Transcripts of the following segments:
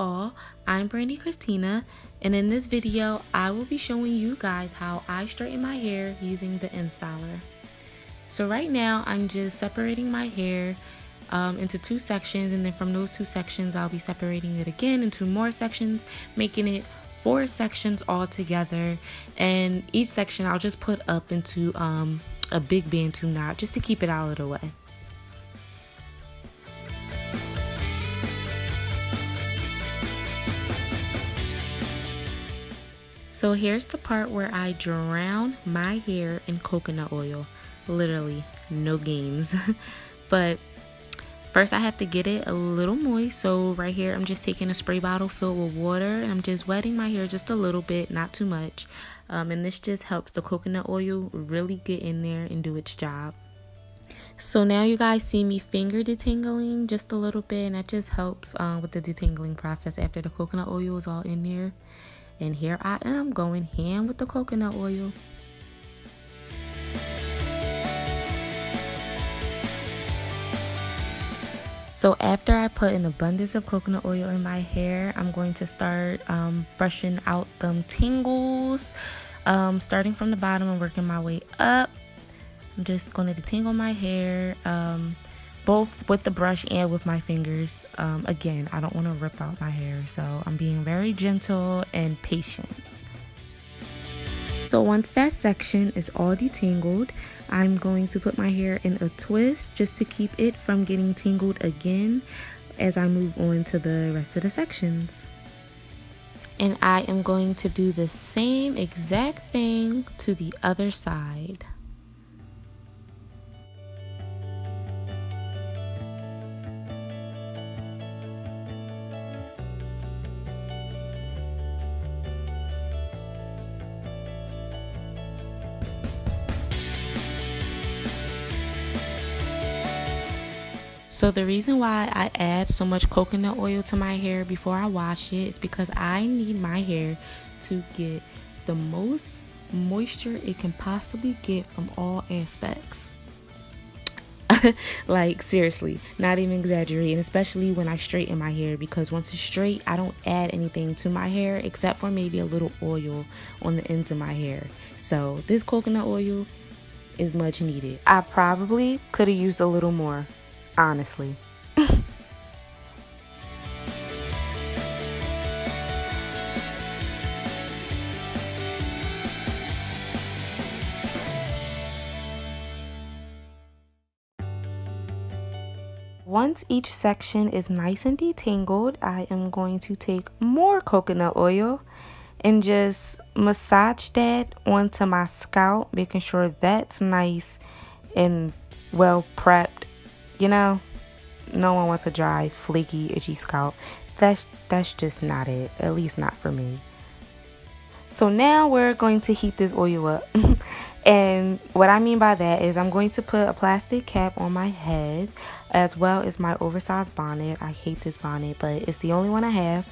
all, I'm Brandi Christina and in this video I will be showing you guys how I straighten my hair using the InStyler. So right now I'm just separating my hair um, into two sections and then from those two sections I'll be separating it again into more sections making it four sections all together and each section I'll just put up into um, a big bantu knot just to keep it out of the way. So here's the part where I drown my hair in coconut oil. Literally, no games. but first I have to get it a little moist. So right here, I'm just taking a spray bottle filled with water and I'm just wetting my hair just a little bit, not too much. Um, and this just helps the coconut oil really get in there and do its job. So now you guys see me finger detangling just a little bit and that just helps um, with the detangling process after the coconut oil is all in there. And here I am going ham with the coconut oil. So after I put an abundance of coconut oil in my hair, I'm going to start um, brushing out them tingles. Um, starting from the bottom and working my way up. I'm just going to detangle my hair. Um, both with the brush and with my fingers. Um, again, I don't want to rip out my hair, so I'm being very gentle and patient. So once that section is all detangled, I'm going to put my hair in a twist just to keep it from getting tangled again as I move on to the rest of the sections. And I am going to do the same exact thing to the other side. So the reason why I add so much coconut oil to my hair before I wash it is because I need my hair to get the most moisture it can possibly get from all aspects. like seriously, not even exaggerating, especially when I straighten my hair because once it's straight, I don't add anything to my hair except for maybe a little oil on the ends of my hair. So this coconut oil is much needed. I probably could have used a little more honestly. Once each section is nice and detangled, I am going to take more coconut oil and just massage that onto my scalp, making sure that's nice and well prepped you know, no one wants a dry, flaky, itchy scalp. That's that's just not it. At least not for me. So now we're going to heat this oil up. and what I mean by that is I'm going to put a plastic cap on my head as well as my oversized bonnet. I hate this bonnet, but it's the only one I have.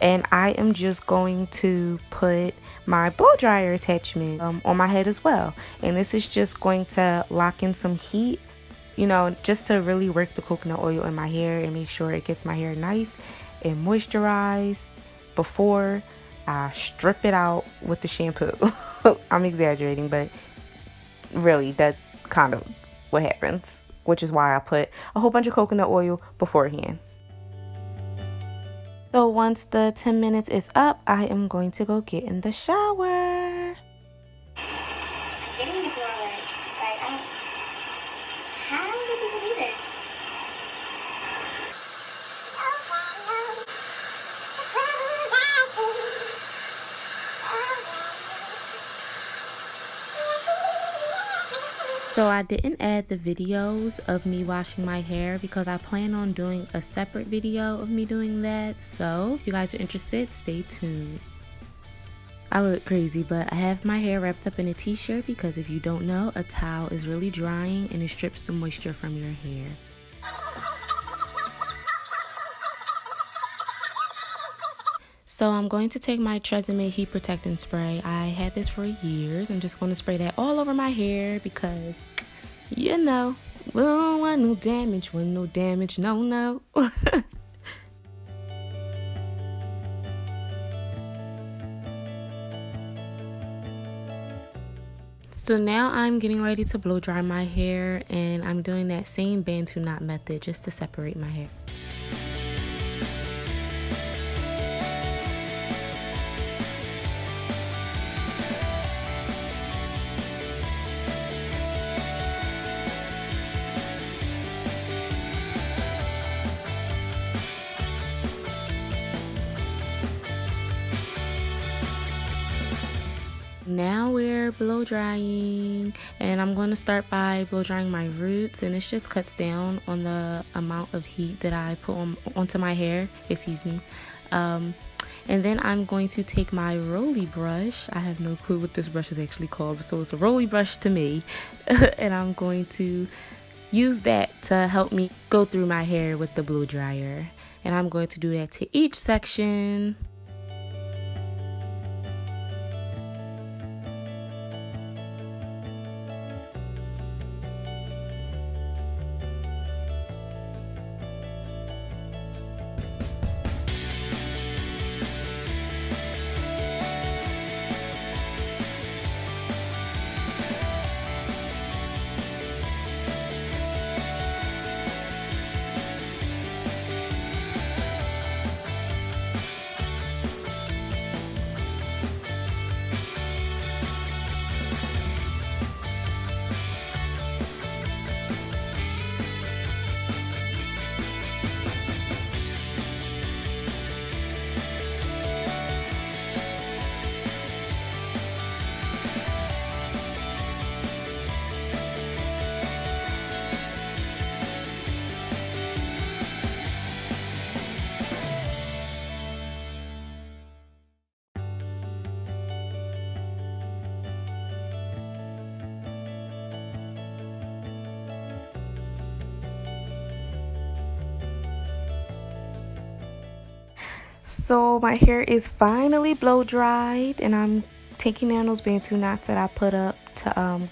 And I am just going to put my blow dryer attachment um, on my head as well. And this is just going to lock in some heat you know, just to really work the coconut oil in my hair and make sure it gets my hair nice and moisturized before I strip it out with the shampoo. I'm exaggerating, but really that's kind of what happens, which is why I put a whole bunch of coconut oil beforehand. So once the 10 minutes is up, I am going to go get in the shower. So I didn't add the videos of me washing my hair because I plan on doing a separate video of me doing that. So if you guys are interested, stay tuned. I look crazy, but I have my hair wrapped up in a t-shirt because if you don't know, a towel is really drying and it strips the moisture from your hair. So I'm going to take my Tresemme Heat Protectant Spray. I had this for years. I'm just going to spray that all over my hair because, you know, we don't want no damage, want no damage, no, no. So now I'm getting ready to blow dry my hair and I'm doing that same bantu knot method just to separate my hair. Now we're blow drying and I'm going to start by blow drying my roots and this just cuts down on the amount of heat that I put on onto my hair excuse me. Um, and then I'm going to take my roly brush. I have no clue what this brush is actually called so it's a roly brush to me. And I'm going to use that to help me go through my hair with the blow dryer. And I'm going to do that to each section So my hair is finally blow dried and I'm taking down those bantu knots that I put up to um,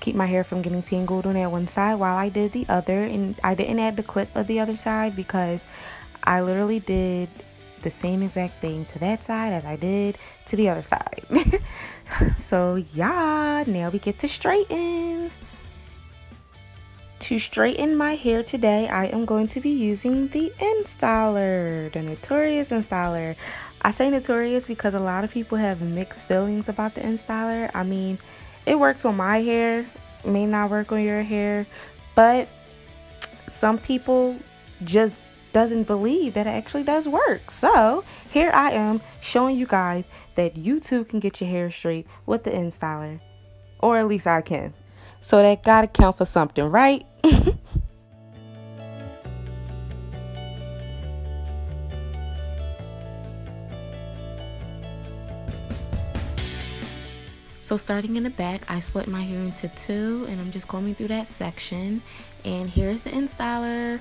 keep my hair from getting tangled on that one side while I did the other and I didn't add the clip of the other side because I literally did the same exact thing to that side as I did to the other side. so yeah, now we get to straighten. To straighten my hair today, I am going to be using the InStyler, the Notorious InStyler. I say Notorious because a lot of people have mixed feelings about the InStyler. I mean, it works on my hair, may not work on your hair, but some people just doesn't believe that it actually does work. So here I am showing you guys that you too can get your hair straight with the InStyler. Or at least I can. So that gotta count for something, right? So starting in the back, I split my hair into two and I'm just combing through that section. And here's the InStyler.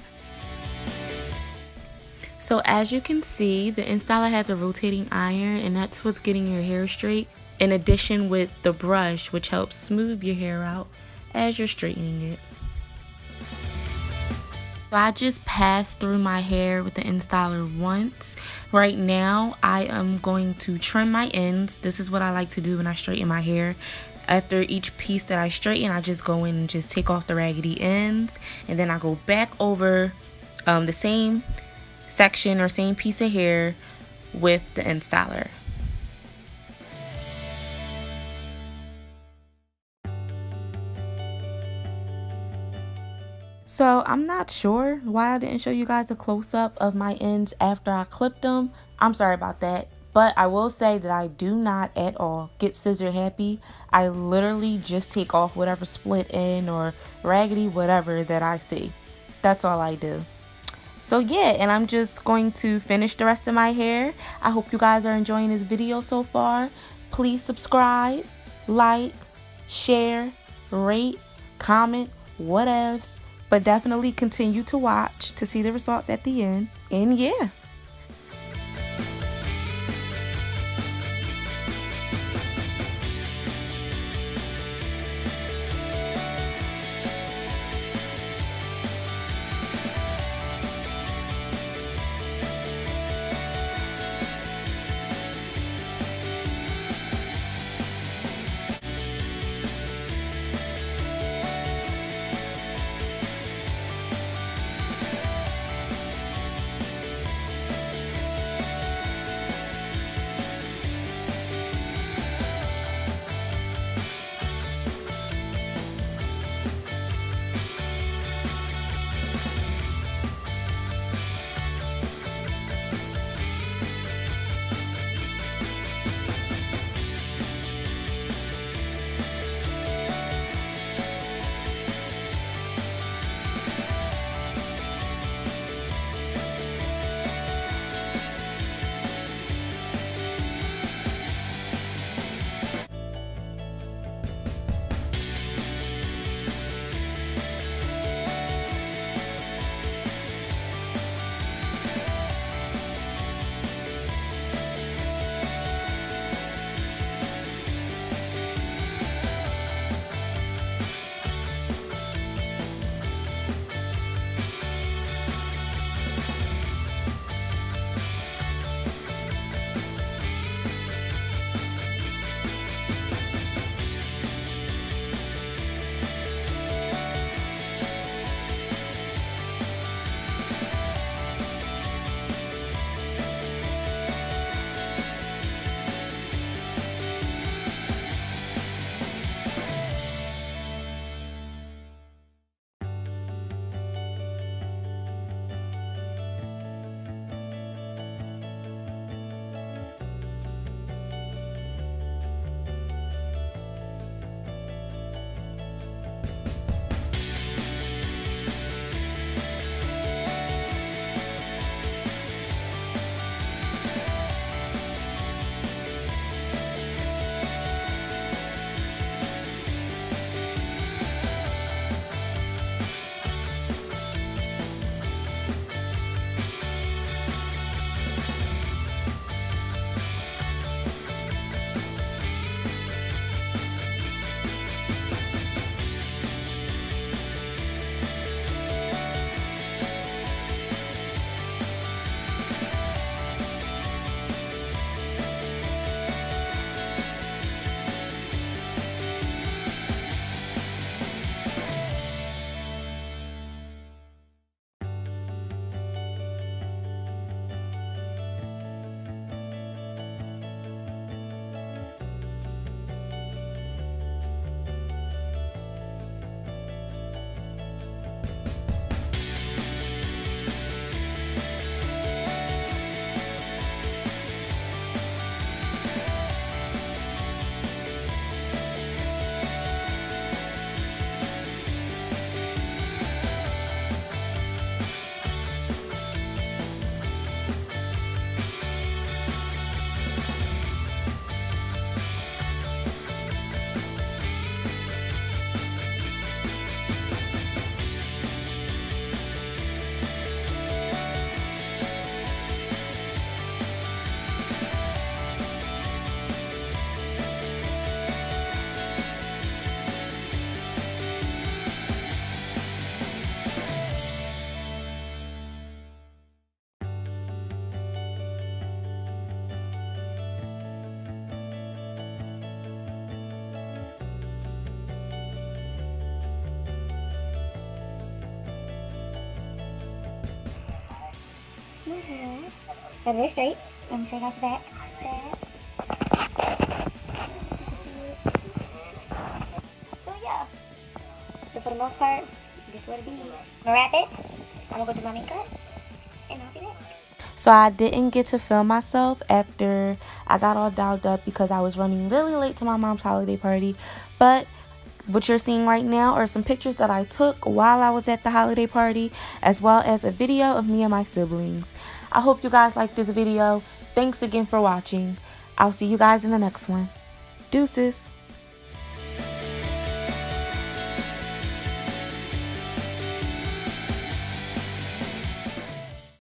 So as you can see, the InStyler has a rotating iron and that's what's getting your hair straight. In addition with the brush, which helps smooth your hair out as you're straightening it. So I just passed through my hair with the InStyler once. Right now, I am going to trim my ends. This is what I like to do when I straighten my hair. After each piece that I straighten, I just go in and just take off the raggedy ends. And then I go back over um, the same section or same piece of hair with the InStyler. So I'm not sure why I didn't show you guys a close-up of my ends after I clipped them. I'm sorry about that. But I will say that I do not at all get scissor happy. I literally just take off whatever split end or raggedy whatever that I see. That's all I do. So yeah, and I'm just going to finish the rest of my hair. I hope you guys are enjoying this video so far. Please subscribe, like, share, rate, comment, whatevs. But definitely continue to watch to see the results at the end. And yeah. Here. So they're straight. Let me show you guys the back. So yeah. So for the most part, this is what. I'm gonna wrap it. I'm gonna go do my makeup. And I'll be back. So I didn't get to film myself after I got all dolled up because I was running really late to my mom's holiday party. But what you're seeing right now are some pictures that I took while I was at the holiday party as well as a video of me and my siblings. I hope you guys like this video. Thanks again for watching. I'll see you guys in the next one. Deuces.